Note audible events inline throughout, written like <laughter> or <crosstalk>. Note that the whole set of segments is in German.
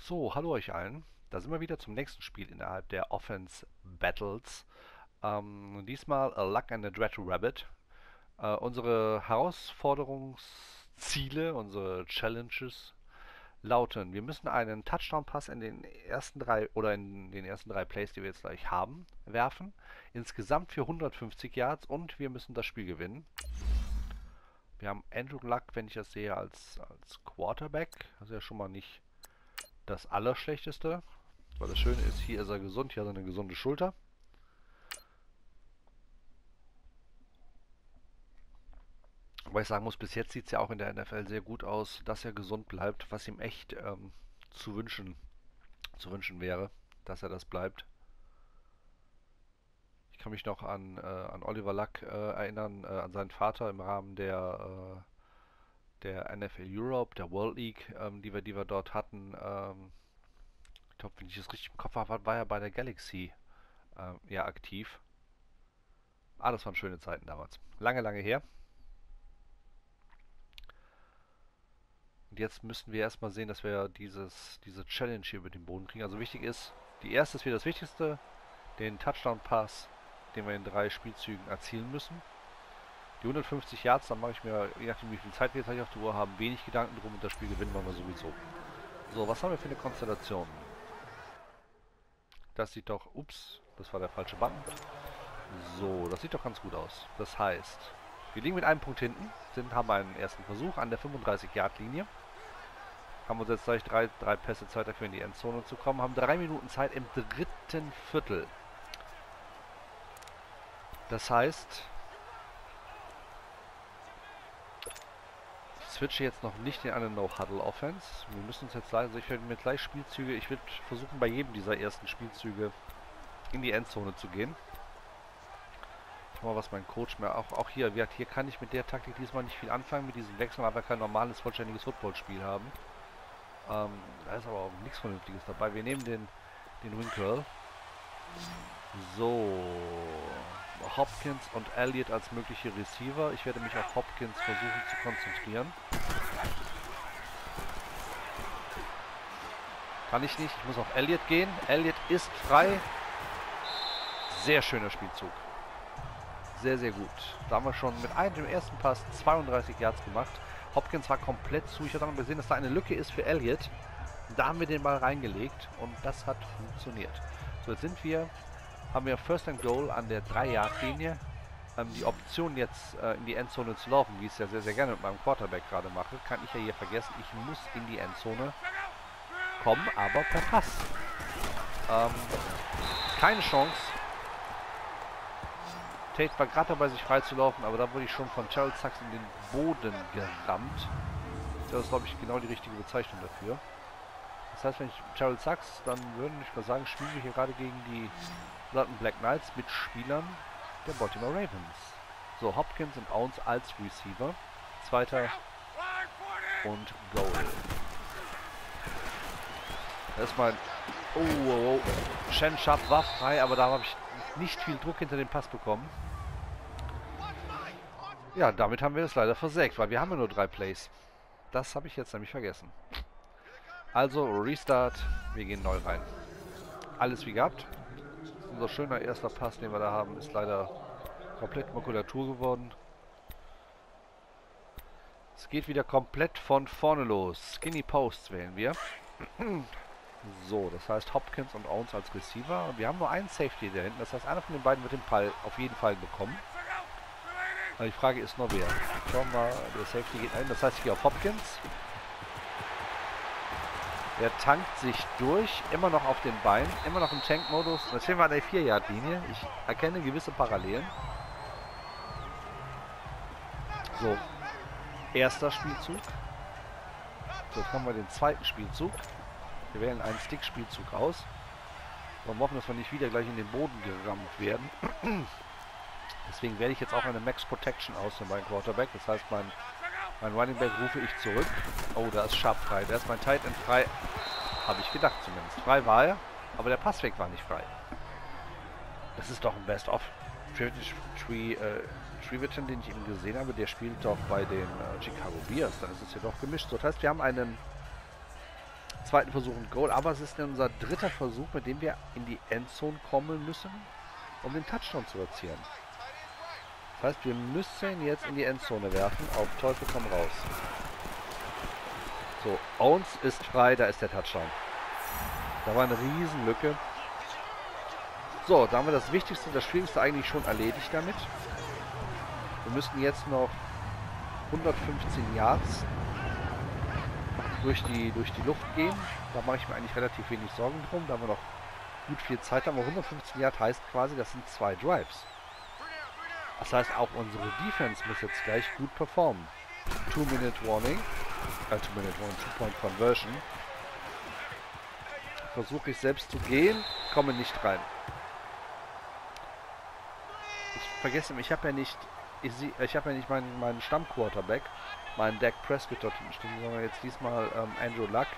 So, hallo euch allen. Da sind wir wieder zum nächsten Spiel innerhalb der Offense Battles. Ähm, diesmal A Luck and a Dread Rabbit. Äh, unsere Herausforderungsziele, unsere Challenges lauten, wir müssen einen Touchdown-Pass in den ersten drei oder in den ersten drei Plays, die wir jetzt gleich haben, werfen. Insgesamt für 150 Yards und wir müssen das Spiel gewinnen. Wir haben Andrew Luck, wenn ich das sehe, als, als Quarterback. Das ist ja schon mal nicht das Allerschlechteste. Weil das Schöne ist, hier ist er gesund, hier hat er eine gesunde Schulter. Wobei ich sagen muss, bis jetzt sieht es ja auch in der NFL sehr gut aus, dass er gesund bleibt, was ihm echt ähm, zu wünschen zu wünschen wäre, dass er das bleibt. Ich kann mich noch an, äh, an Oliver Luck äh, erinnern, äh, an seinen Vater im Rahmen der, äh, der NFL Europe, der World League, ähm, die, wir, die wir dort hatten. Ähm, ich glaube, wenn ich es richtig im Kopf habe, war er bei der Galaxy äh, ja aktiv. Ah, das waren schöne Zeiten damals. Lange, lange her. Und jetzt müssen wir erstmal sehen, dass wir dieses, diese Challenge hier über den Boden kriegen. Also wichtig ist, die erste ist wieder das Wichtigste, den Touchdown-Pass, den wir in drei Spielzügen erzielen müssen. Die 150 Yards, dann mache ich mir, je nachdem wie viel Zeit wir jetzt auf der Uhr haben, wenig Gedanken drum und das Spiel gewinnen wir sowieso. So, was haben wir für eine Konstellation? Das sieht doch, ups, das war der falsche Button. So, das sieht doch ganz gut aus. Das heißt, wir liegen mit einem Punkt hinten, sind, haben einen ersten Versuch an der 35-Yard-Linie. Haben uns jetzt gleich drei, drei Pässe Zeit dafür in die Endzone zu kommen. Haben drei Minuten Zeit im dritten Viertel. Das heißt, switche jetzt noch nicht in eine No-Huddle-Offense. Wir müssen uns jetzt sagen, also ich werde mir gleich Spielzüge, ich werde versuchen bei jedem dieser ersten Spielzüge in die Endzone zu gehen. Mal, was mein Coach mir auch, auch hier, hier kann ich mit der Taktik diesmal nicht viel anfangen, mit diesem Wechsel, wir kein normales, vollständiges Footballspiel haben. Ähm, da ist aber auch nichts Vernünftiges dabei. Wir nehmen den, den Wing Curl. So. Hopkins und Elliott als mögliche Receiver. Ich werde mich auf Hopkins versuchen zu konzentrieren. Kann ich nicht. Ich muss auf Elliott gehen. Elliott ist frei. Sehr schöner Spielzug sehr, sehr gut. Da haben wir schon mit einem ersten Pass 32 Yards gemacht. Hopkins war komplett zu. Ich habe dann gesehen, dass da eine Lücke ist für Elliott. Da haben wir den Ball reingelegt und das hat funktioniert. So, jetzt sind wir, haben wir First and Goal an der 3-Yard-Linie. Ähm, die Option jetzt äh, in die Endzone zu laufen, wie ich es ja sehr, sehr gerne mit meinem Quarterback gerade mache, kann ich ja hier vergessen. Ich muss in die Endzone kommen, aber per Pass. Ähm, keine Chance, Tate war gerade dabei, sich freizulaufen, aber da wurde ich schon von Charles Sachs in den Boden gerammt. Das ist, glaube ich, genau die richtige Bezeichnung dafür. Das heißt, wenn ich Charles Sachs, dann würde ich mal sagen, spielen wir hier gerade gegen die London Black Knights mit Spielern der Baltimore Ravens. So, Hopkins und Owens als Receiver. Zweiter und Goal. Erstmal. Oh, oh, oh. Shen Sharp war frei, aber da habe ich nicht viel Druck hinter den Pass bekommen. Ja, damit haben wir es leider versägt, weil wir haben ja nur drei Plays. Das habe ich jetzt nämlich vergessen. Also, Restart. Wir gehen neu rein. Alles wie gehabt. Unser schöner erster Pass, den wir da haben, ist leider komplett Makulatur geworden. Es geht wieder komplett von vorne los. Skinny Posts wählen wir. <clears throat> So, das heißt Hopkins und Owens als Receiver. Wir haben nur einen Safety da hinten. Das heißt, einer von den beiden wird den Ball auf jeden Fall bekommen. Aber die Frage ist nur wer. Schauen wir mal, der Safety geht ein. Das heißt, ich gehe auf Hopkins. Er tankt sich durch, immer noch auf den Beinen, immer noch im Tank-Modus. Stehen wir an der 4-Yard-Linie. Ich erkenne gewisse Parallelen. So, erster Spielzug. Jetzt haben wir den zweiten Spielzug. Wir wählen einen Stick-Spielzug aus. Und hoffen, dass wir nicht wieder gleich in den Boden gerammt werden. <clears throat> Deswegen wähle ich jetzt auch eine Max Protection aus für meinen Quarterback. Das heißt, mein, mein Running Back rufe ich zurück. Oh, da ist Sharp frei. Da ist mein Tight End frei. Habe ich gedacht zumindest. Frei war er, aber der Passweg war nicht frei. Das ist doch ein Best-of. Tree, äh, den ich eben gesehen habe, der spielt doch bei den äh, Chicago Bears. Dann ist es hier doch gemischt. Das heißt, wir haben einen zweiten Versuch ein Goal, aber es ist unser dritter Versuch, mit dem wir in die Endzone kommen müssen, um den Touchdown zu erzielen. Das heißt, wir müssen jetzt in die Endzone werfen, auf Teufel komm raus. So, Owens ist frei, da ist der Touchdown. Da war eine Riesenlücke. So, da haben wir das Wichtigste, das Schwierigste eigentlich schon erledigt damit. Wir müssten jetzt noch 115 Yards durch die, durch die Luft gehen. Da mache ich mir eigentlich relativ wenig Sorgen drum. Da haben wir noch gut viel Zeit. Aber 115 Yards heißt quasi, das sind zwei Drives. Das heißt, auch unsere Defense muss jetzt gleich gut performen. Two-Minute Warning. Äh, Two-Minute Warning, Two-Point Conversion. Versuche ich selbst zu gehen, komme nicht rein. Ich vergesse, ich habe ja nicht, ich, ich habe ja nicht meinen, meinen Stammquarterback, meinen Dak Prescott dort stehen, sondern jetzt diesmal ähm, Andrew Luck.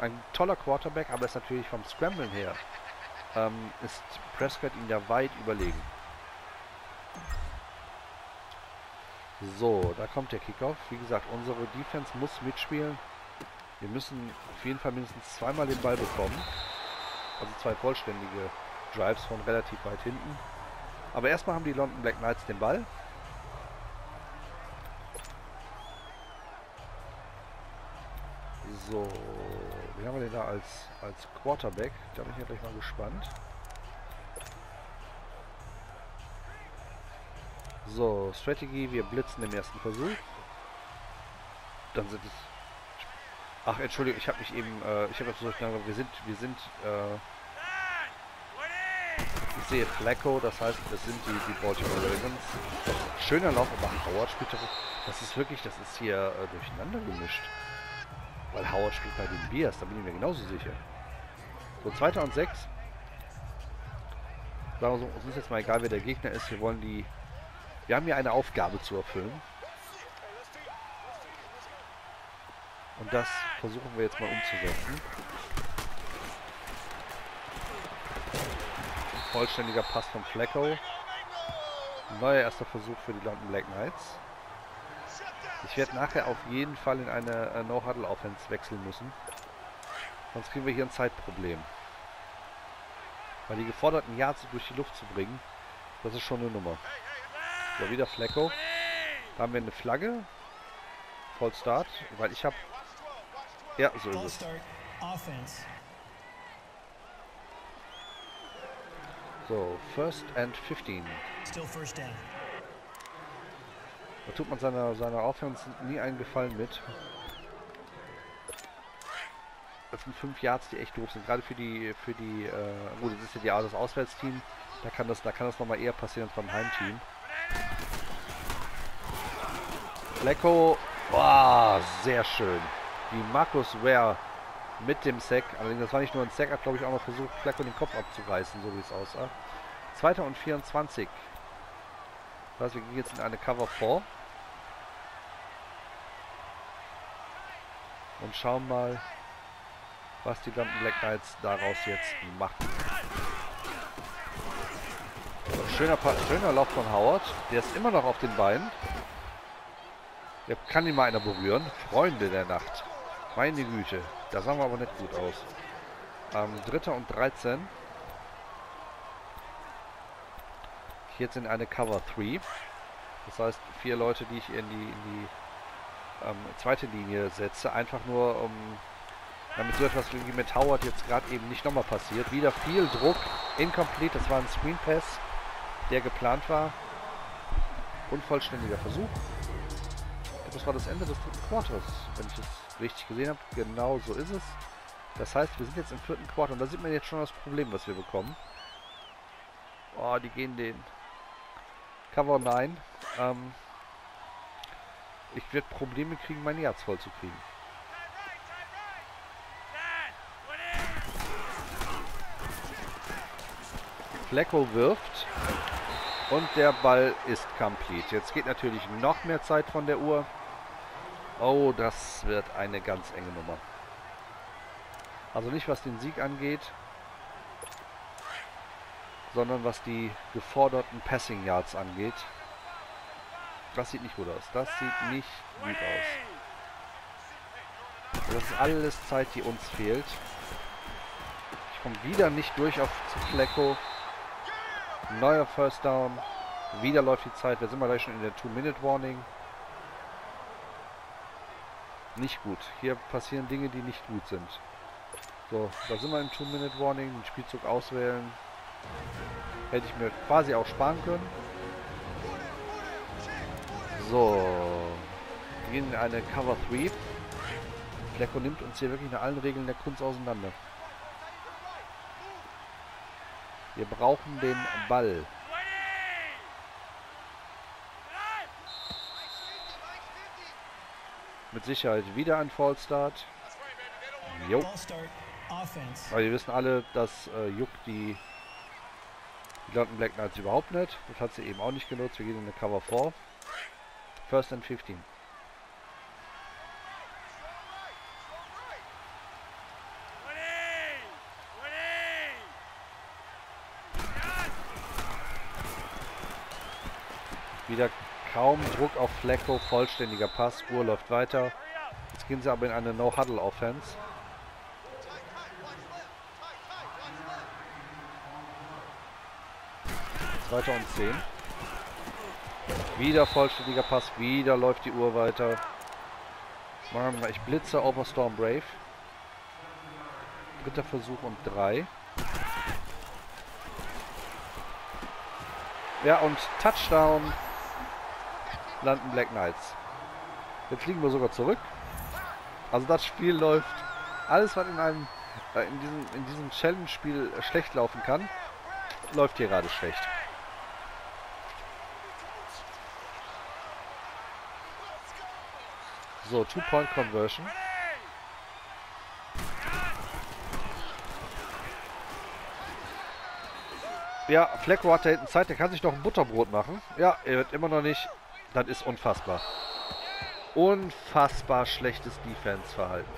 Ein toller Quarterback, aber ist natürlich vom Scramblen her, ähm, ist Prescott ihm ja weit überlegen. So, da kommt der Kickoff. Wie gesagt, unsere Defense muss mitspielen. Wir müssen auf jeden Fall mindestens zweimal den Ball bekommen. Also zwei vollständige Drives von relativ weit hinten. Aber erstmal haben die London Black Knights den Ball. So, wie haben wir den da als, als Quarterback? Da bin ich ja gleich mal gespannt. So, Strategy, wir blitzen im ersten Versuch. Dann sind es... Ach, Entschuldigung, ich habe mich eben... Äh, ich habe versucht, wir sind... Wir sind... Äh, ich sehe Flacco, das heißt, das sind die, die Baltimore Ravens. Schöner Lauf, aber Howard spielt das... Das ist wirklich... Das ist hier äh, durcheinander gemischt. Weil Howard spielt bei den Bears, da bin ich mir genauso sicher. So, zweiter und sechs. Sagen wir so, uns ist jetzt mal egal, wer der Gegner ist. Wir wollen die wir haben hier eine Aufgabe zu erfüllen. Und das versuchen wir jetzt mal umzusetzen. Vollständiger Pass von Flacco. Neuer erster Versuch für die London Black Knights. Ich werde nachher auf jeden Fall in eine äh, No-Huddle-Offense wechseln müssen. Sonst kriegen wir hier ein Zeitproblem. Weil die geforderten Yards durch die Luft zu bringen, das ist schon eine Nummer. So, wieder Flecko. Da haben wir eine Flagge. Voll Start. Weil ich habe... Ja, so ist es. So, First and 15. Da tut man seiner, seiner Offense nie einen Gefallen mit. Das sind fünf Yards, die echt doof sind. Gerade für die, für die, äh, gut, das ist ja die, das Auswärtsteam. Da kann das, da kann das nochmal eher passieren als beim Heimteam. Flecko. Boah, sehr schön. Wie Markus Ware mit dem Sack. Allerdings, das war nicht nur ein Sack, hat glaube ich auch noch versucht, Flecko den Kopf abzureißen, so wie es aussah. Zweiter und 24. Das heißt, wir gehen jetzt in eine Cover 4. Und schauen mal, was die London Black Knights daraus jetzt machen. Schöner, schöner Lauf von Howard. Der ist immer noch auf den Beinen. Der kann ihn mal einer berühren. Freunde der Nacht. Meine Güte. Da sahen wir aber nicht gut aus. Ähm, Dritter und 13. Jetzt in eine Cover 3. Das heißt, vier Leute, die ich in die, in die ähm, zweite Linie setze. Einfach nur, um damit so etwas wie mit Howard jetzt gerade eben nicht nochmal passiert. Wieder viel Druck. Incomplete. Das war ein Screen Pass, der geplant war. Unvollständiger Versuch das war das Ende des dritten Quarters, wenn ich es richtig gesehen habe. Genau so ist es. Das heißt, wir sind jetzt im vierten Quarter und da sieht man jetzt schon das Problem, was wir bekommen. Oh, die gehen den Cover 9. Ähm, ich werde Probleme kriegen, mein Herz voll zu kriegen. Flecko wirft und der Ball ist complete. Jetzt geht natürlich noch mehr Zeit von der Uhr. Oh, das wird eine ganz enge Nummer. Also nicht was den Sieg angeht, sondern was die geforderten Passing Yards angeht. Das sieht nicht gut aus. Das sieht nicht gut aus. Das ist alles Zeit, die uns fehlt. Ich komme wieder nicht durch auf zu Flecko. Neuer First Down. Wieder läuft die Zeit. Wir sind mal gleich schon in der Two-Minute-Warning. Nicht gut. Hier passieren Dinge, die nicht gut sind. So, da sind wir im Two-Minute-Warning. Den Spielzug auswählen. Hätte ich mir quasi auch sparen können. So. Wir gehen in eine Cover 3. Flecko nimmt uns hier wirklich nach allen Regeln der Kunst auseinander. Wir brauchen den Ball. Mit Sicherheit wieder ein Fallstart. Jo. Aber wir wissen alle, das äh, juckt die, die London Black Knights überhaupt nicht. Das hat sie eben auch nicht genutzt. Wir gehen in eine Cover 4. First and 15. Wieder kaum Druck auf Flecko, vollständiger Pass, Uhr läuft weiter. Jetzt gehen sie aber in eine No-Huddle-Offense. Zweiter und 10. Wieder vollständiger Pass, wieder läuft die Uhr weiter. Machen wir, ich blitze Overstorm Brave. Dritter Versuch und drei. Ja, und Touchdown landen Black Knights. Jetzt fliegen wir sogar zurück. Also das Spiel läuft. Alles, was in einem äh, in diesem, in diesem Challenge-Spiel schlecht laufen kann, läuft hier gerade schlecht. So, Two-Point-Conversion. Ja, Flecko hat da hinten Zeit, der kann sich noch ein Butterbrot machen. Ja, er wird immer noch nicht das ist unfassbar. Unfassbar schlechtes Defense-Verhalten.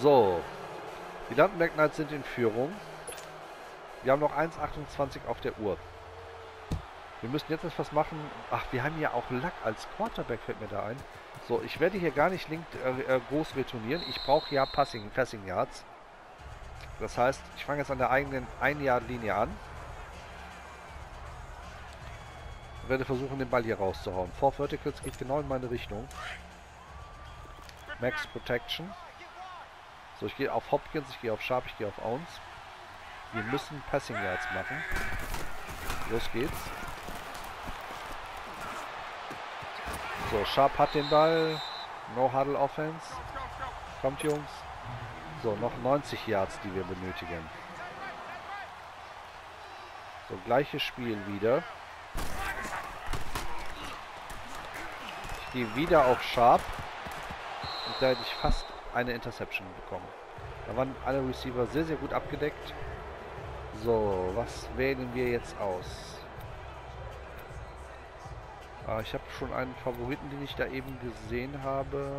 So. Die London Knights sind in Führung. Wir haben noch 1,28 auf der Uhr. Wir müssen jetzt etwas machen. Ach, wir haben ja auch Lack als Quarterback, fällt mir da ein. So, ich werde hier gar nicht link, äh, äh groß retournieren. Ich brauche ja Passing, Passing Yards. Das heißt, ich fange jetzt an der eigenen 1-Yard-Linie an. Werde versuchen, den Ball hier rauszuhauen. Four Verticals geht genau in meine Richtung. Max Protection. So, ich gehe auf Hopkins, ich gehe auf Sharp, ich gehe auf Owens. Wir müssen Passing Yards machen. Los geht's. So, Sharp hat den Ball. No Huddle Offense. Kommt, Jungs. So, noch 90 Yards, die wir benötigen. So, gleiches Spiel wieder. Gehe wieder auf Sharp. Und da hätte ich fast eine Interception bekommen. Da waren alle Receiver sehr, sehr gut abgedeckt. So, was wählen wir jetzt aus? Ah, ich habe schon einen Favoriten, den ich da eben gesehen habe.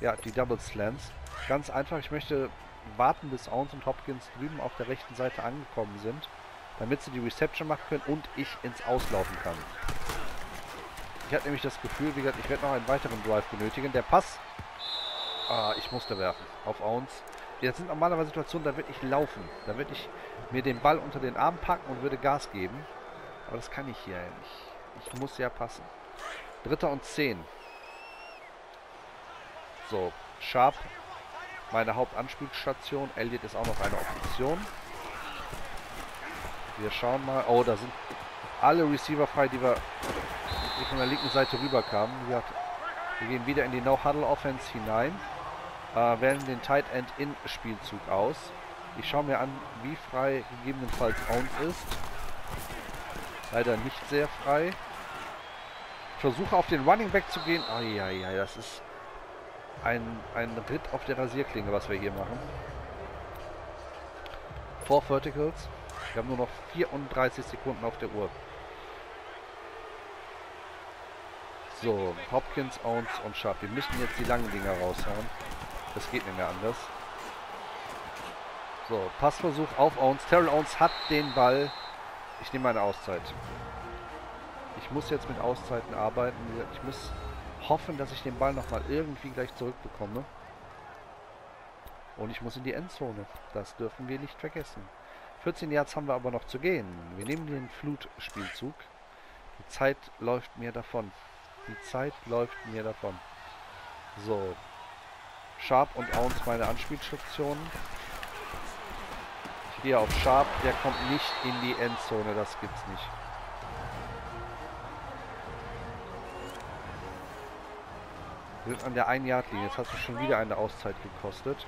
Ja, die Double Slants. Ganz einfach, ich möchte warten, bis Owens und Hopkins drüben auf der rechten Seite angekommen sind, damit sie die Reception machen können und ich ins Auslaufen kann. Ich hatte nämlich das Gefühl, wie gesagt, ich werde noch einen weiteren Drive benötigen. Der Pass. Ah, ich musste werfen. Auf uns. Jetzt sind normalerweise Situationen, da würde ich laufen. Da würde ich mir den Ball unter den Arm packen und würde Gas geben. Aber das kann ich hier nicht. Ich muss ja passen. Dritter und zehn. So, Sharp. Meine Hauptanspielstation. Elliot ist auch noch eine Option. Wir schauen mal. Oh, da sind alle Receiver frei, die wir die von der linken Seite rüberkamen. Wie gesagt, wir gehen wieder in die No-Huddle-Offense hinein. Äh, wählen den Tight End in Spielzug aus. Ich schaue mir an, wie frei gegebenenfalls Owens ist. Leider nicht sehr frei. Versuche auf den Running Back zu gehen. Eieiei, das ist ein, ein Ritt auf der Rasierklinge, was wir hier machen. Four Verticals. Wir haben nur noch 34 Sekunden auf der Uhr. So, Hopkins, Owens und Sharp. Wir müssen jetzt die langen Dinger raushauen. Das geht nicht mehr anders. So, Passversuch auf Owens. Terrell Owens hat den Ball. Ich nehme eine Auszeit. Ich muss jetzt mit Auszeiten arbeiten. Ich muss hoffen, dass ich den Ball nochmal irgendwie gleich zurückbekomme. Und ich muss in die Endzone. Das dürfen wir nicht vergessen. 14 Yards haben wir aber noch zu gehen. Wir nehmen den Flutspielzug. Die Zeit läuft mir davon. Die Zeit läuft mir davon. So. Sharp und Owens meine Anspielstationen. Ich gehe auf Sharp. Der kommt nicht in die Endzone. Das gibt's nicht. Wir sind an der 1-Yard-Linie. Jetzt hast du schon wieder eine Auszeit gekostet.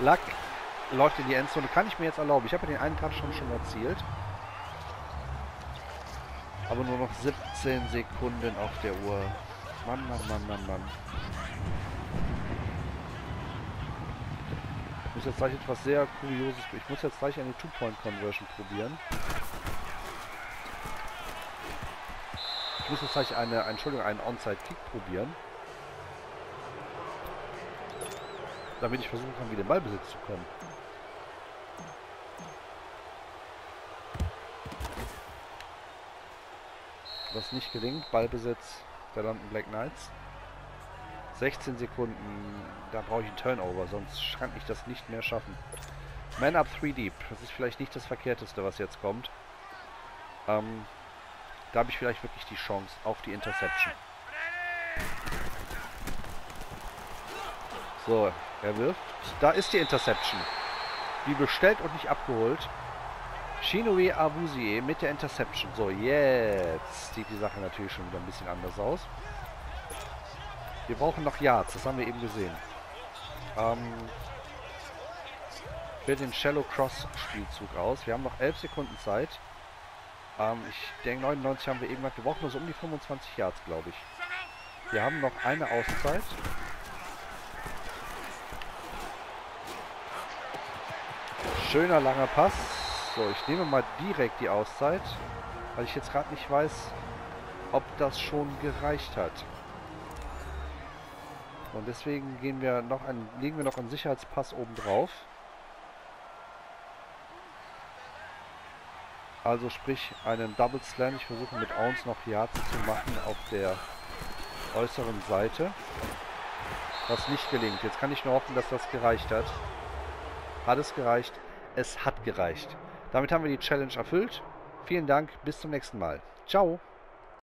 Luck läuft in die Endzone. Kann ich mir jetzt erlauben. Ich habe ja den einen Touchdown schon erzielt. Aber nur noch 17 Sekunden auf der Uhr. Mann, Mann, Mann, Mann, Mann. Ich muss jetzt gleich etwas sehr Kurioses... Ich muss jetzt gleich eine Two-Point-Conversion probieren. Ich muss jetzt gleich eine, Entschuldigung, einen Onside-Kick probieren. Damit ich versuchen kann, wieder in Ballbesitz zu kommen. Was nicht gelingt, Ballbesitz der London Black Knights. 16 Sekunden, da brauche ich einen Turnover, sonst kann ich das nicht mehr schaffen. Man up 3 deep, das ist vielleicht nicht das Verkehrteste, was jetzt kommt. Ähm, da habe ich vielleicht wirklich die Chance auf die Interception. So, er wirft. Da ist die Interception. Wie bestellt und nicht abgeholt. Shinui Abusie mit der Interception. So, jetzt sieht die Sache natürlich schon wieder ein bisschen anders aus. Wir brauchen noch Yards, das haben wir eben gesehen. Ähm, für den Shallow Cross Spielzug aus. Wir haben noch 11 Sekunden Zeit. Ähm, ich denke 99 haben wir irgendwann. Wir brauchen nur so um die 25 Yards, glaube ich. Wir haben noch eine Auszeit. Schöner langer Pass. So, ich nehme mal direkt die Auszeit, weil ich jetzt gerade nicht weiß, ob das schon gereicht hat. Und deswegen gehen wir noch einen, legen wir noch einen Sicherheitspass oben drauf. Also sprich einen Double Slam. Ich versuche mit Ounce noch Yards zu machen auf der äußeren Seite. Was nicht gelingt. Jetzt kann ich nur hoffen, dass das gereicht hat. Hat es gereicht? Es hat gereicht. Damit haben wir die Challenge erfüllt. Vielen Dank, bis zum nächsten Mal. Ciao.